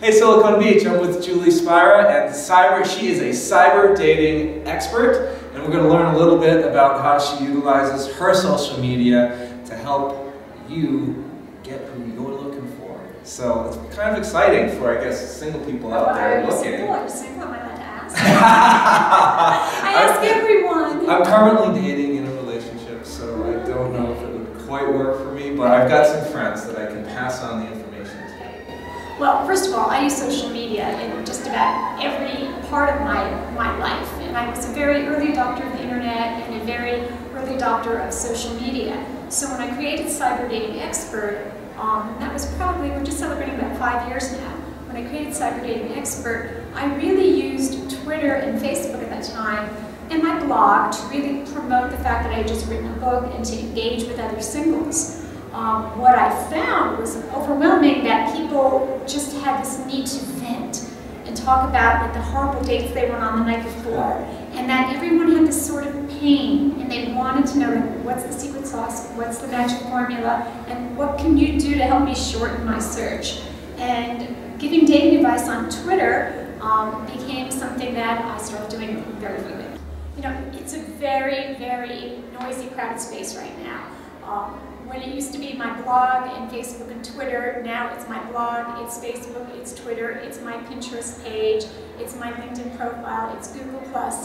Hey Silicon Beach, I'm with Julie Spira and cyber, she is a cyber dating expert and we're going to learn a little bit about how she utilizes her social media to help you get who you're looking for. So it's kind of exciting for, I guess, single people out there oh, looking. Single? You single? Am I allowed to ask? I ask everyone. I'm currently dating in a relationship, so I don't know if it would quite work for me, but I've got some friends that I can pass on the information well, first of all, I use social media in just about every part of my, my life. And I was a very early adopter of the internet and a very early adopter of social media. So when I created Cyber Dating Expert, um, that was probably, we're just celebrating about five years now. When I created Cyber Dating Expert, I really used Twitter and Facebook at that time and my blog to really promote the fact that I had just written a book and to engage with other singles um, what I found was overwhelming that people just had this need to vent and talk about like the horrible dates they went on the night before, and that everyone had this sort of pain, and they wanted to know what's the secret sauce, what's the magic formula, and what can you do to help me shorten my search. And giving dating advice on Twitter um, became something that I started doing very frequently. You know, it's a very, very noisy, crowded space right now. Um, when it used to be my blog and Facebook and Twitter, now it's my blog, it's Facebook, it's Twitter, it's my Pinterest page, it's my LinkedIn profile, it's Google+,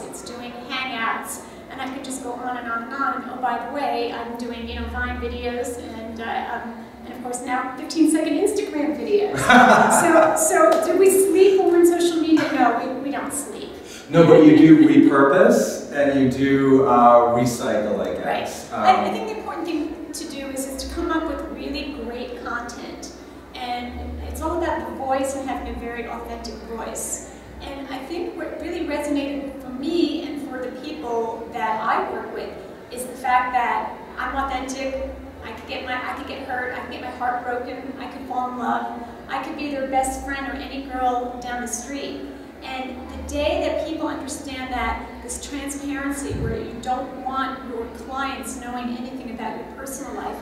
it's doing Hangouts, and I could just go on and on and on. And oh, by the way, I'm doing, you know, Vine videos and, uh, um, and of course now 15 second Instagram videos. so, so do we sleep when we're in social media? No, we, we don't sleep. No, but you do repurpose and you do uh, recycle, I Um, I, I think the important thing to do is, is to come up with really great content. And it's all about the voice and having a very authentic voice. And I think what really resonated for me and for the people that I work with is the fact that I'm authentic, I could get my I could get hurt, I could get my heart broken, I could fall in love, I could be their best friend or any girl down the street. And the day that people understand that this transparency where you don't want your clients knowing anything about your personal life,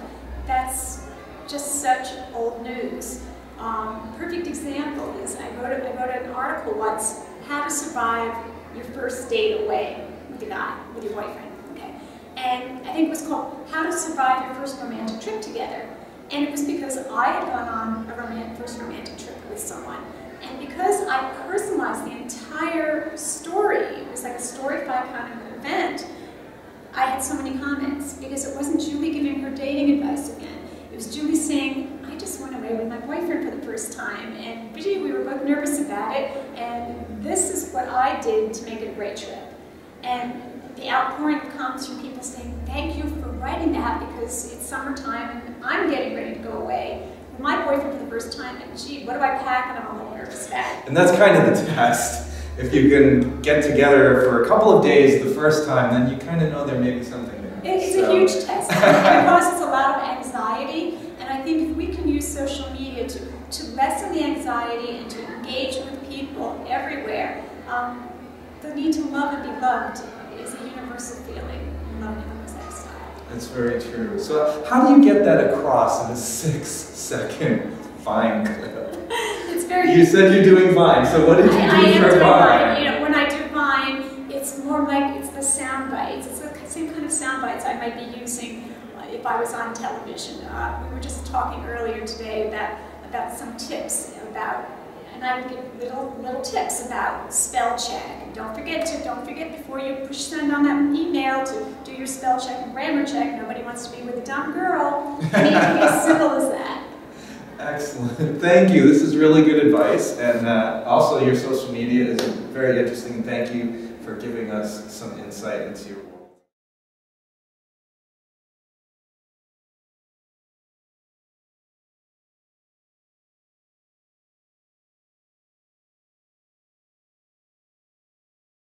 that's just such old news. Um, perfect example is I wrote, a, I wrote an article once, how to survive your first date away with a guy, with your boyfriend, okay? And I think it was called How to Survive Your First Romantic Trip Together. And it was because I had gone on a romantic, first romantic trip with someone and because I personalized the entire story, it was like a story five kind of event, I had so many comments because it wasn't Julie giving her dating advice again. It was Julie saying, I just went away with my boyfriend for the first time, and gee, we were both nervous about it, and this is what I did to make it a great trip. And the outpouring comes from people saying, thank you for writing that because it's summertime and I'm getting ready to go away with my boyfriend for the first time, and gee, what do I pack? And I'm a little nervous about And that's kind of the test. If you can get together for a couple of days the first time, then you kind of know there may be something there. It's so. a huge test. it causes a lot of anxiety, and I think if we can use social media to, to lessen the anxiety and to engage with people everywhere, um, the need to love and be loved is a universal feeling. That's very true. So how do you get that across in a six second Vine clip? You said you're doing Vine, so what did you I, do I for Vine? Vine? You know, when I do Vine, it's more like it's the sound bites. It's the same kind of sound bites I might be using uh, if I was on television. Uh, we were just talking earlier today about, about some tips about and I would give little little tips about spell check. And don't forget to don't forget before you push send on that email to do your spell check and grammar check. Nobody wants to be with a dumb girl. Anything as simple as that. Excellent. Thank you. This is really good advice. And uh, also, your social media is very interesting. Thank you for giving us some insight into your